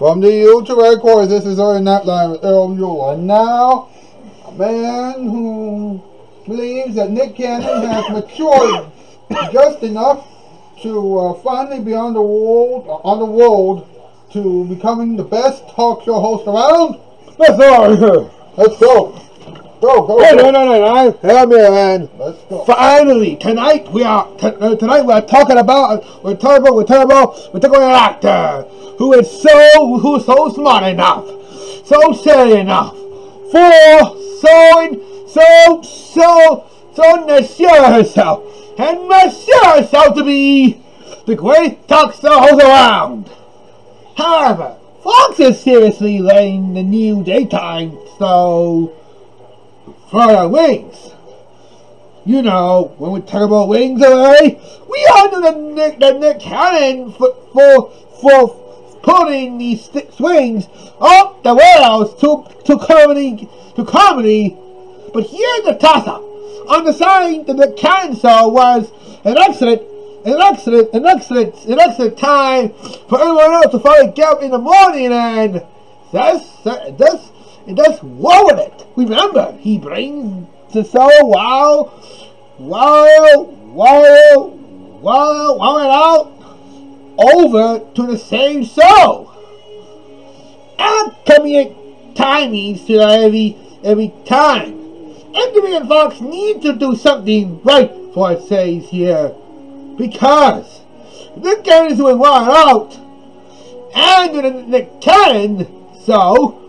From the Ultra Records, this is our Nightline with Earl Mule. And now, a man who believes that Nick Cannon has matured just enough to uh, finally be on the road, uh, on the road to becoming the best talk show host around. Let's go. Let's go. Go, go, No, go. no, no, no, no. Here, man. Let's go. Finally, tonight we are t- uh, tonight we are talking about uh, we're talking about we're talking about we're talking about an actor who is so who is so smart enough, so silly enough, for so so so so sure herself and must sure herself to be the great talk show around. However, Fox is seriously laying the new daytime show for our wings. You know, when we talk about wings away, we honor the Nick, the Nick Cannon for, for, for putting these st- swings up the rails to, to comedy, to comedy. But here's the toss-up. On the side, the Nick Cannon show was an excellent, an excellent, an excellent, an excellent time for everyone else to finally get up in the morning and that's, that's, it does well with it. Remember, he brings the show while, while, while, while, while it out over to the same show. And coming timings to every every time. MTV and Fox need to do something right for it says here. Because the Cannon's doing well out. And the, the Cannon, so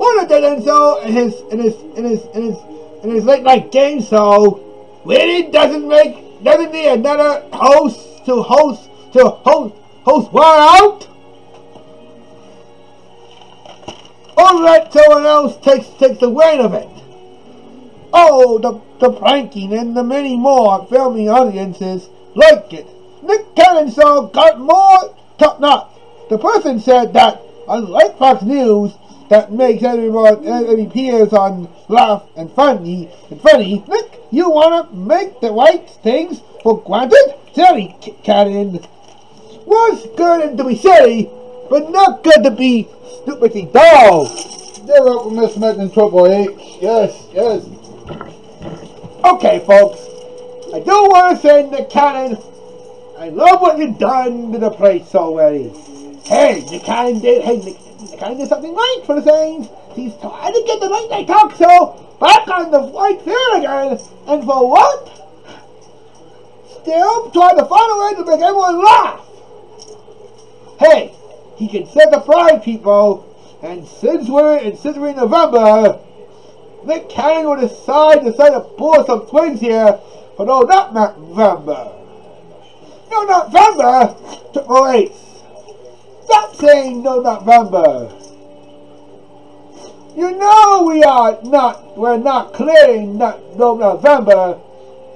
of them so in his in his in his in his in his late night game so really doesn't make doesn't need another host to host to host host one out or let someone else takes takes the weight of it. Oh, the the pranking and the many more filming audiences like it. Nick Cannon show got more top notch. The person said that unlike Fox News that makes everyone every peers on laugh and funny and funny, Nick, you wanna make the right things for granted? Silly C- Cannon. Was good to be silly, but not good to be stupidly dull. They're up with Smith and Triple H. Yes, yes. Okay, folks. I do want to say, the Cannon, I love what you've done to the place already. Hey, Nick Cannon did. Hey, Nick, Nick Cannon did something right for the Saints. He's trying to get the late night talk show back on the right field again. And for what? Still trying to find a way to make everyone laugh. Hey, he can set the pride, people. And since we're in in November, Nick Cannon will decide decide to pull some swings here, but no, not November. No, not November. Triple H. Oh, Stop saying no, November. You know we are not. We're not clearing not no November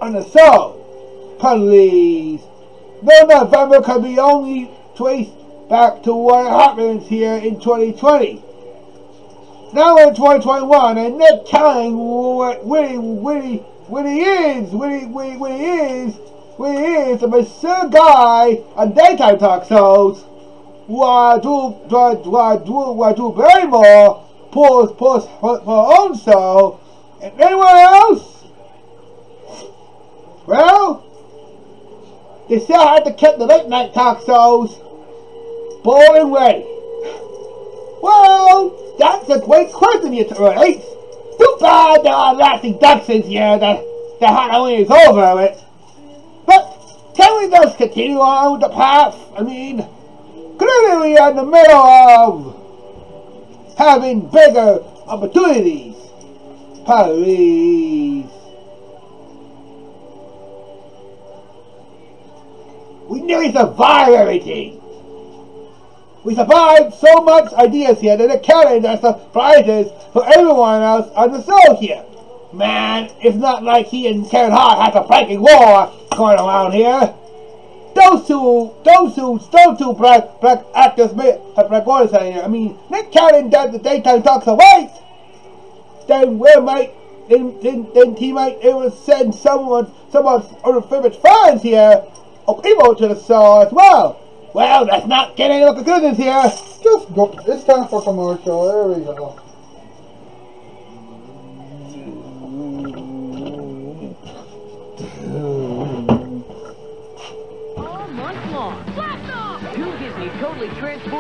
on the show. Please. No November can be only traced back to what happens here in 2020. Now we're in 2021, and Nick he, when he, when he is, he, when he, is, when he is a mature guy on daytime talk shows, are do, do, do, do, do, do very more, pulls, pulls for, for own show, and anyone else, well, they still have to keep the late night talk shows born and ready. Well, that's a great question, you right? Too bad there are lasting Dachshunds here that the Halloween is over with. But can we just continue on with the path? I mean, clearly in the middle of having bigger opportunities. Please. We nearly survived everything. We survived so much ideas here that it counted as surprises for everyone else on the show here. Man, it's not like he and Kevin Hart had a pranking war going around here. Those two, those two, those two black, black actors black orders out here. I mean, Nick Cannon does the daytime talks of wait. Then where might, then, then, then he might able send someone, some of our favorite fans here, or people to the show as well. Well, let's not get any conclusions here. Just go. It's time for commercial. There we go.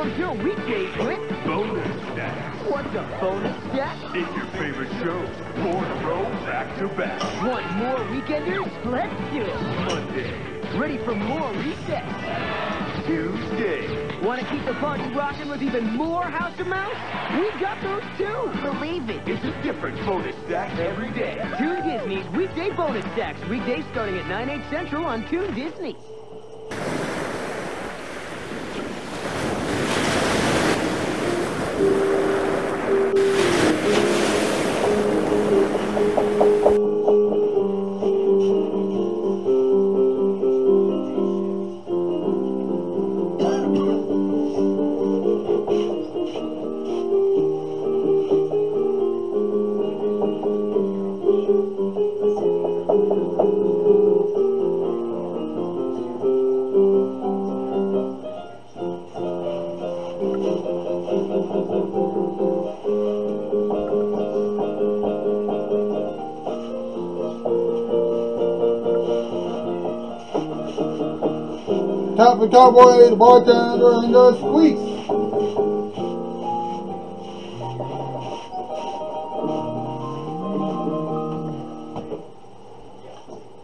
Transforms your weekdays with Bonus Stacks. what's a bonus stack? It's your favorite shows. Four in a row, back to back. Want more weekenders? Let's do it. Monday, Ready for more Recess? Tuesday, Want to keep the party rocking with even more House of Mouse? We got those too. Believe it. it's a different bonus stack every day. Toon Disney's weekday bonus stacks. Weekdays starting at 9, 8 central on Toon Disney. Top the cowboy, the bartender, and the squeaks.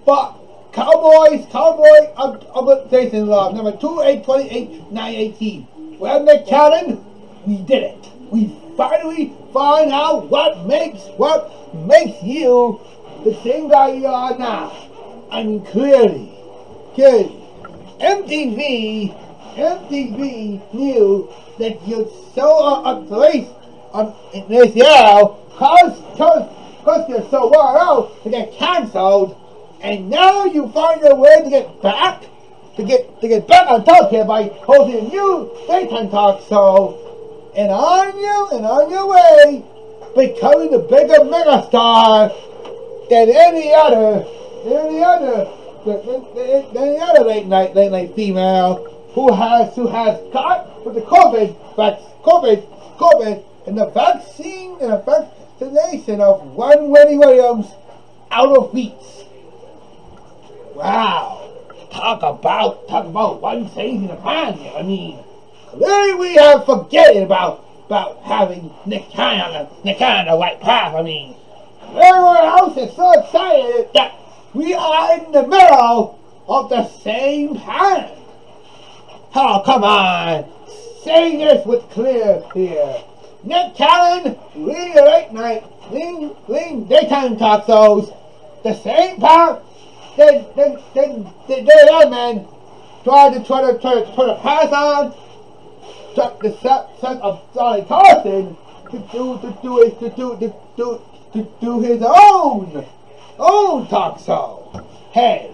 But Cowboys, Cowboy of, of Jason Love, number 2, 8, 28, 9, 18. Well, Cannon, we did it. We finally find out what makes what makes you the same guy you are now. I mean, clearly, clearly, MTV, MTV knew that you'd so uh, a place on this year, cause, cause, cause you're so well out to get cancelled, and now you find a way to get back, to get to get back on top here by hosting a new daytime talk show, and on you and on your way, becoming the bigger megastar than any other, any other, than, than any other late night, late night female who has who has got with the COVID, vac, COVID, COVID, and the vaccine and the vaccination of one Wendy Williams out of beats. Wow. Talk about talk about one changing the here. I mean, clearly we have forgetting about about having Nick Cannon on the on the white path. I mean, everyone else is so excited that we are in the middle of the same pan. Oh, come on. Say this with clear here. Nick Cannon, the late night, leading, leading daytime talk shows, the same part then, then, then, then, then other man tried to try to, try to, try to pass on the set of Johnny Carson to do, to do to do, to do, to do his own, talk show. Hey,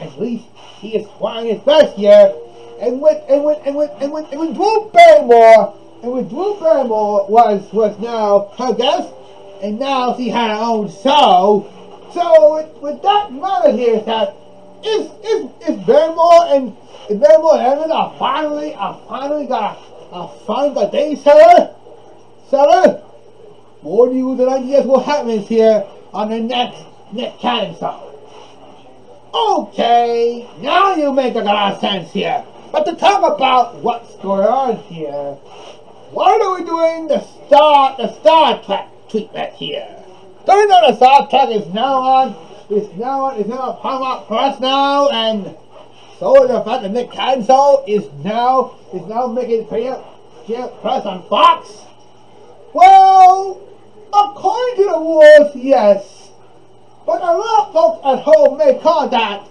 at least he is trying his best here. And with, and with, and with, and with, and with Drew Barrymore, and with Drew Barrymore was, was now her guest, and now she had her own show. So with, with that matter here is that is is is Barrymore and is Barrymore and Evans are finally are finally got a finally got they seller seller. More news and ideas what happens here on the next Nick show. Okay, now you make a lot of sense here. But to talk about what's going on here, why are we doing the Star the Star Trek treatment here? Don't you know the Star Trek is now on is now on is now on Paramount Plus now and so the fact that Nick Cannon is now is now making Paramount Plus on Fox? Well, according to the rules, yes. But a lot of folks at home may call that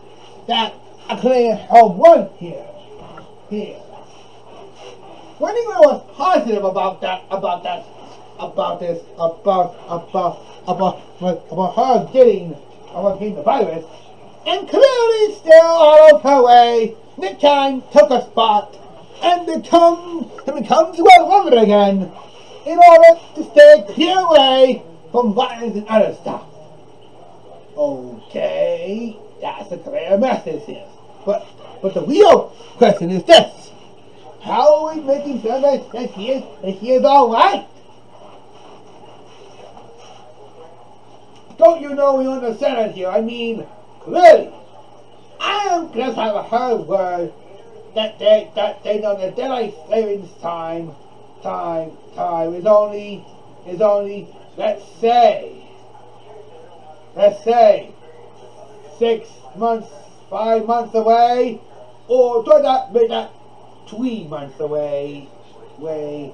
that a clean home run here. Here. When he was positive about that about that about this about about about about her getting about getting the virus and clearly still out of her way, Nick Cannon took a spot and become and becomes well woman again in order to stay clear away from violence and other stuff. Okay, that's a clear message here. But but the real question is this. How are we making sure that, that he is that he is all right? Don't you know we understand it here? I mean, clearly, I just have a heard word that they that they know that daylight savings time, time, time is only is only let's say, let's say, six months, five months away, or do that make that three months away, way,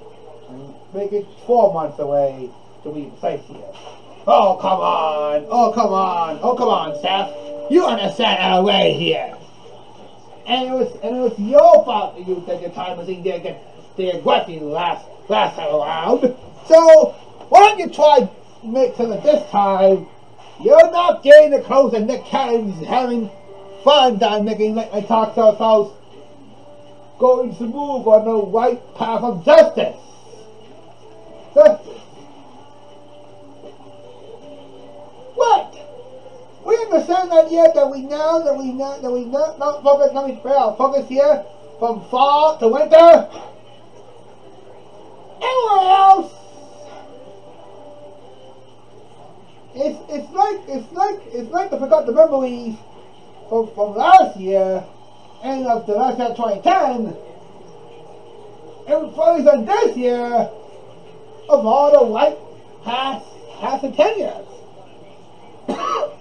make it four months away to be precise here. Oh come on! Oh come on! Oh come on, Seth! You understand our way here. And it was and it was your fault that you that your time was in there get there grudgy last last time around. So why don't you try make something this time? You're not getting the clothes and Nick Cannon's having fun down making like talk to ourselves going to move on the right path of justice. Justice. What? We understand that yet that we know that we know that we not not focus not we fail focus here from fall to winter. Anywhere else. It's it's like it's like I forgot the memories from from last year and of the last year 2010 and focus on this year of all the white past past the ten years.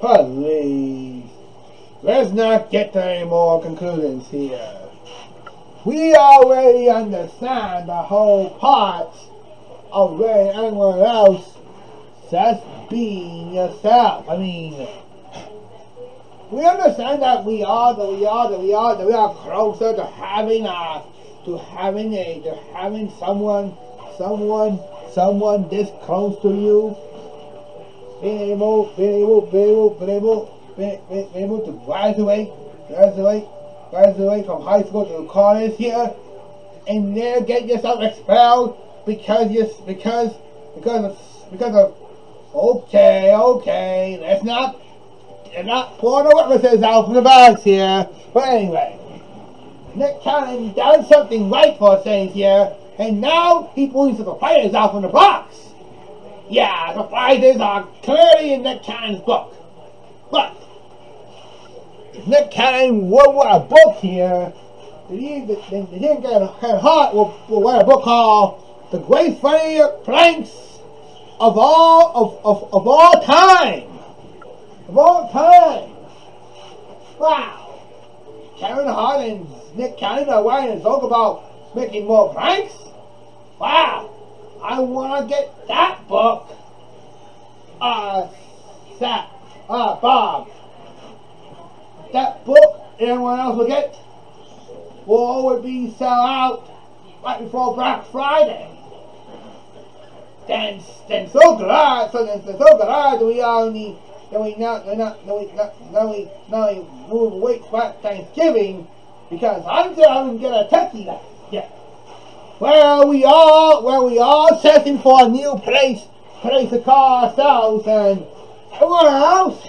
Please, let's not get to any more conclusions here. We already understand the whole part of where anyone else just being yourself. I mean, we understand that we are, that we are, that we are, that we are closer to having a, to having a, to having someone, someone, someone this close to you, being able, being able, being able, being able, being, being able to graduate, graduate, graduate from high school to college here, and then get yourself expelled because you, because, because of, because of, okay, okay, let's not, let's not pour the witnesses out from the bags here. But anyway, Nick Cannon done something right for things here, and now he pulls the players out from the box. Yeah, the prizes are clearly in Nick Cannon's book. But Nick Cannon would write a book here, he, didn't get a head heart will, a book called The Great Funny Planks of all of, of, of all time. Of all time. Wow. Kevin Hart and Nick Cannon are writing a book about making more pranks? Wow. I want to get that book. Uh, Seth, uh, Bob. That book anyone else will get will always be sell out right before Black Friday. Then, then so glad, so then, so glad that we only, that we not, that not, that we not, that we, not we move away from Thanksgiving because I'm still haven't get a turkey yet. Well, we all, well, we all searching for a new place, place to call ourselves, and else,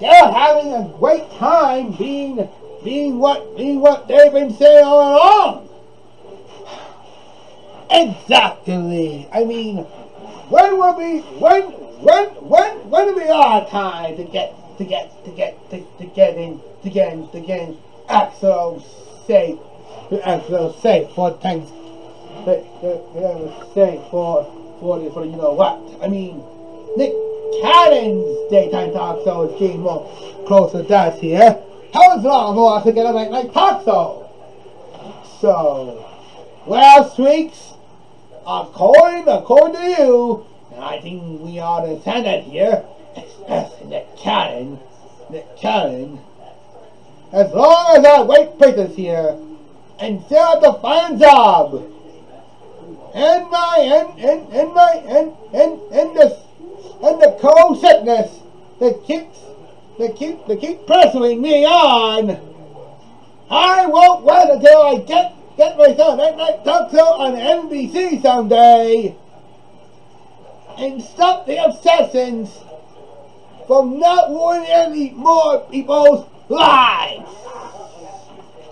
they're having a great time being, being what, being what they've been saying all along. Exactly. I mean, when will be, when, when, when, when will be our time to get, to get, to get, to, to get in, to get in, to get in, Axel safe Axel safe for thanks, safe for, for the, for you know what. I mean, Nick Cannon's daytime talk show is getting more closer to us here. How is long for us to get a late night talk show? So, well, streaks, according, according to you, and I think we understand that here, especially Nick Cannon, Nick Cannon, as long as our weight prisoners here, and set up the fine job, and my, and, and, and my, and, and, and this, and the cold sickness that keeps, that keep, that keep pursuing me on, I won't wait until I get get myself that night talk show on NBC someday and stop the obsessions from not ruining any more people's lives.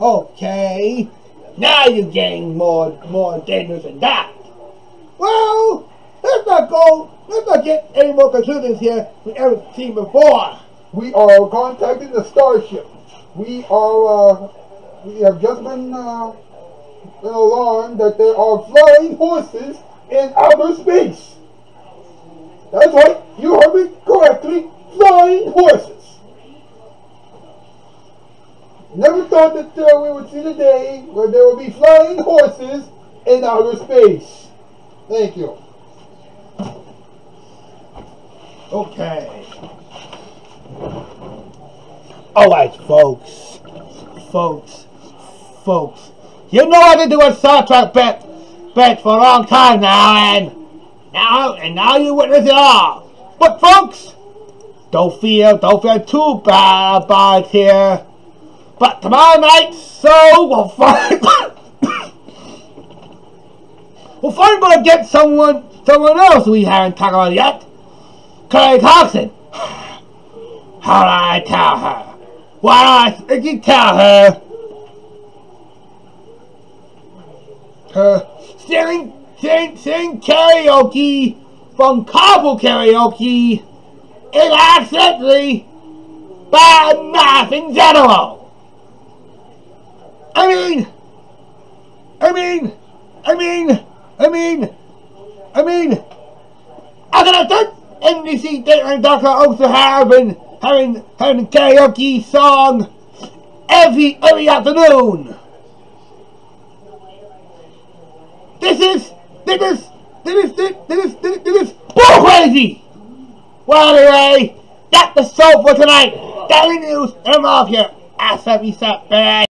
Okay, now you're getting more more dangerous than that. Well, let's not go. Let's not get any more conclusions here we ever seen before. We are contacting the starship. We are, uh, we have just been, uh, been alarmed that there are flying horses in outer space. That's right, you heard me correctly, flying horses. Never thought that uh, we would see the day where there will be flying horses in outer space. Thank you. Okay. Alright, folks. Folks. Folks. You know I've been doing Star Trek bet, bet for a long time now, and now, and now you witness it all. But folks, don't feel, don't feel too bad about here. But tomorrow night, so we'll find, we'll find gonna get someone, someone else we haven't talked about yet. Clay Thompson. How do I tell her? Why do I you tell her? Singing, sing, karaoke from Cobble Karaoke is accidentally bad math in general. I mean, I mean, I mean, I mean, I mean, I got a third NBC Dateline Doctor also having having having karaoke song every every afternoon. This is this is this is this is this is, this is bull crazy. Well anyway, that's the show for tonight. Daily news. I'm off here. Ass up, you suck, bad.